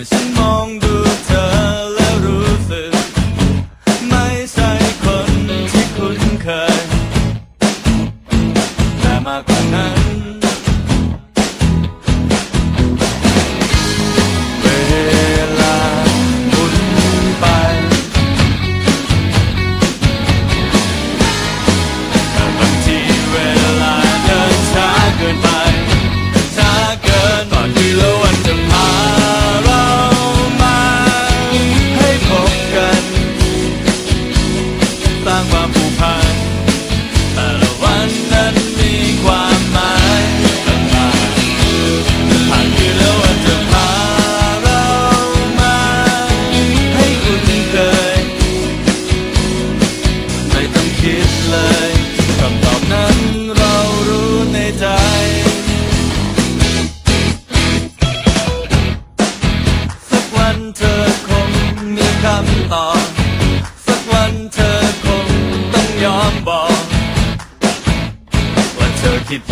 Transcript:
อฉันมองดูเธอแล้วรู้สึก ไม่ใช่คนที่คุ้นเคย แต่มากกนั้น พัแต่วันนั้นมีความหมายผ่านคืแล้ววันจะพาเรามา ให้คุณเคย ไม่ต้องคิดเลยคำตอบนั้นเรารู้ในใจสักวันเธอคงมีคำตอบ คิด